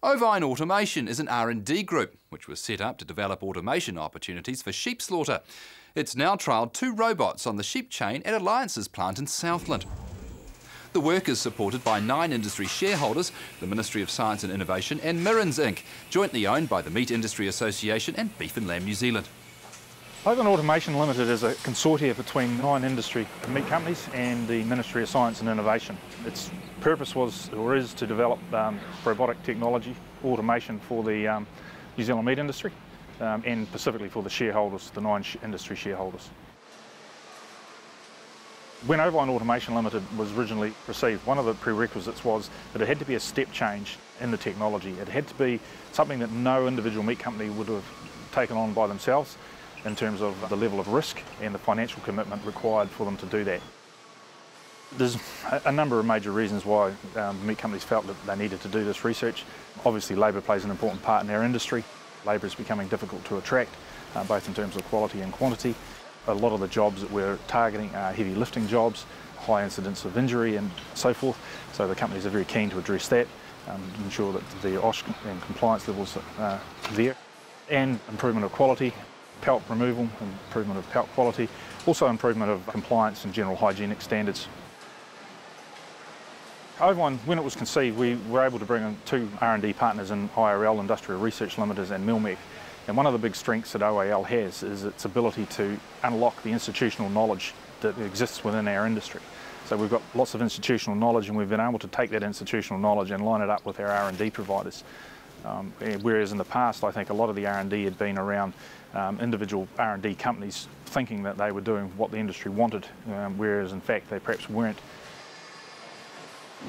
Ovine Automation is an R&D group which was set up to develop automation opportunities for sheep slaughter. It's now trialled two robots on the sheep chain at Alliance's plant in Southland. The work is supported by nine industry shareholders, the Ministry of Science and Innovation and MIRINZ Inc., jointly owned by the Meat Industry Association and Beef and Lamb New Zealand. Ovine Automation Limited is a consortia between nine industry meat companies and the Ministry of Science and Innovation. Its purpose was or is to develop um, robotic technology, automation for the um, New Zealand meat industry um, and specifically for the shareholders, the nine sh industry shareholders. When Ovine Automation Limited was originally received, one of the prerequisites was that it had to be a step change in the technology. It had to be something that no individual meat company would have taken on by themselves in terms of the level of risk and the financial commitment required for them to do that. There's a number of major reasons why um, meat companies felt that they needed to do this research. Obviously labour plays an important part in our industry. Labour is becoming difficult to attract, uh, both in terms of quality and quantity. A lot of the jobs that we're targeting are heavy lifting jobs, high incidence of injury and so forth. So the companies are very keen to address that, and ensure that the OSH and compliance levels are there. And improvement of quality, pelt removal, improvement of pelt quality, also improvement of compliance and general hygienic standards. Ovine, when it was conceived, we were able to bring in two R&D partners in IRL, Industrial Research Limited and Milmeq. And one of the big strengths that OAL has is its ability to unlock the institutional knowledge that exists within our industry. So we've got lots of institutional knowledge and we've been able to take that institutional knowledge and line it up with our R&D providers. Um, whereas in the past, I think a lot of the R&D had been around um, individual R&D companies thinking that they were doing what the industry wanted, um, whereas in fact they perhaps weren't.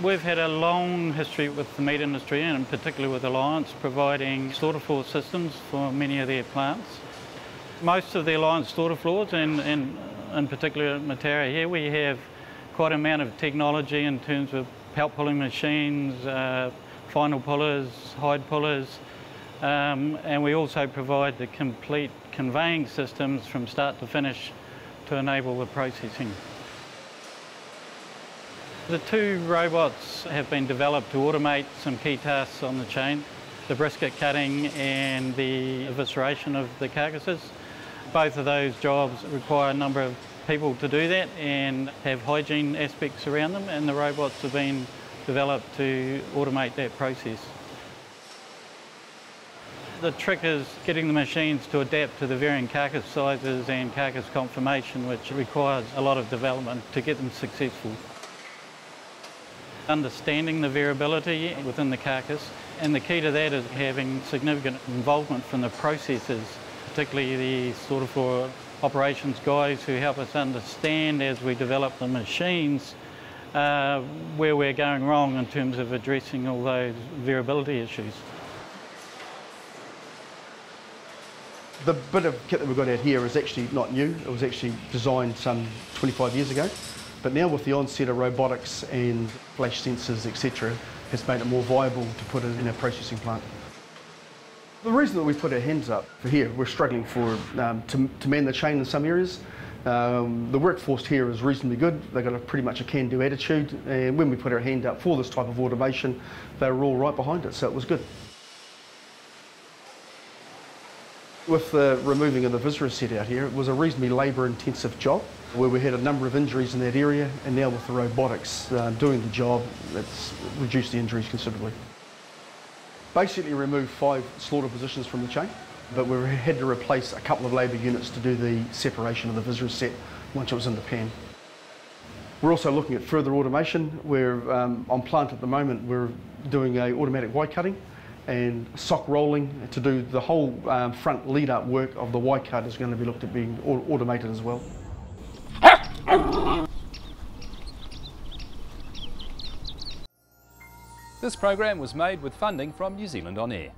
We've had a long history with the meat industry and particularly with Alliance providing slaughter floor systems for many of their plants. Most of the Alliance slaughter floors and, and in particular at here we have quite an amount of technology in terms of pelt pulling machines, uh, final pullers, hide pullers, um, and we also provide the complete conveying systems from start to finish to enable the processing. The two robots have been developed to automate some key tasks on the chain, the brisket cutting and the evisceration of the carcasses. Both of those jobs require a number of people to do that and have hygiene aspects around them and the robots have been developed to automate that process. The trick is getting the machines to adapt to the varying carcass sizes and carcass conformation, which requires a lot of development to get them successful. Understanding the variability within the carcass, and the key to that is having significant involvement from the processors, particularly the slaughter floor operations guys who help us understand as we develop the machines uh, where we're going wrong in terms of addressing all those variability issues. The bit of kit that we've got out here is actually not new. It was actually designed some 25 years ago. But now with the onset of robotics and flash sensors, etc., has made it more viable to put it in a processing plant. The reason that we put our hands up for here, we're struggling for um, to, to man the chain in some areas. Um, the workforce here is reasonably good. They've got a pretty much a can-do attitude, and when we put our hand up for this type of automation, they were all right behind it, so it was good. With the removing of the viscera set out here, it was a reasonably labour-intensive job, where we had a number of injuries in that area, and now with the robotics uh, doing the job, it's reduced the injuries considerably. Basically removed five slaughter positions from the chain but we had to replace a couple of labour units to do the separation of the viscera set once it was in the pan. We're also looking at further automation. We're um, on plant at the moment. We're doing a automatic Y cutting and sock rolling to do the whole um, front lead up work of the Y cut is going to be looked at being automated as well. This program was made with funding from New Zealand On Air.